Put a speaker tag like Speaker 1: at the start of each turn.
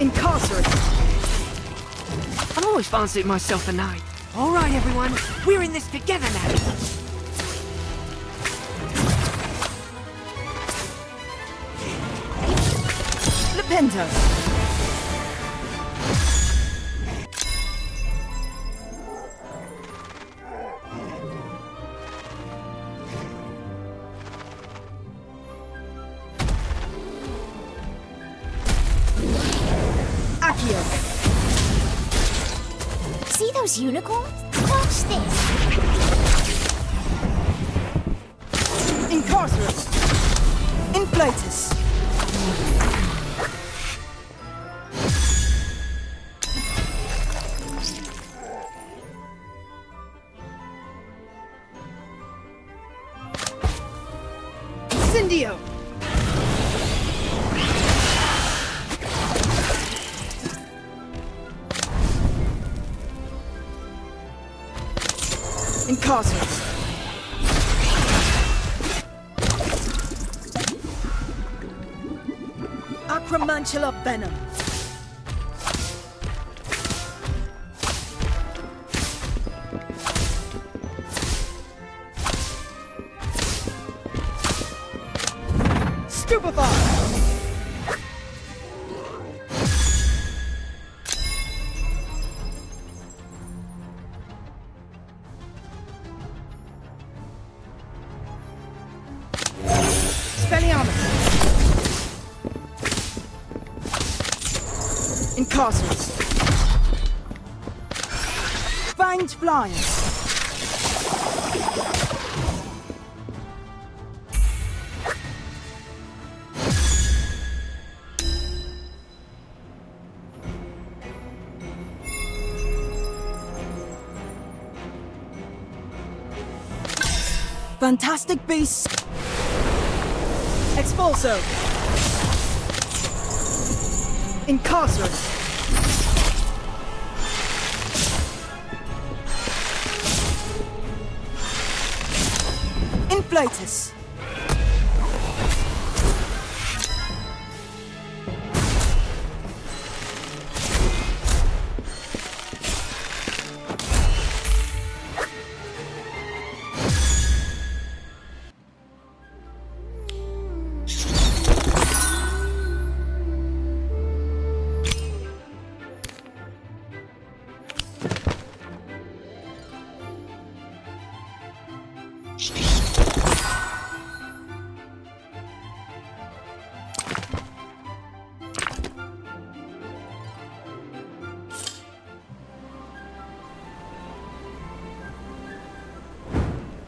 Speaker 1: Incarcerate. I've always fancied myself a knight. All right, everyone. We're in this together now.
Speaker 2: Bender! Accio.
Speaker 3: See those unicorns? Watch this.
Speaker 2: Incarcerous. Inflatus. Incendio. Incarcerous. Acromantula venom. Stupefy! Incarcerous. Fanged Flyers. Fantastic Beasts. Expulso. Incarcerous. Inflatus. Watch this.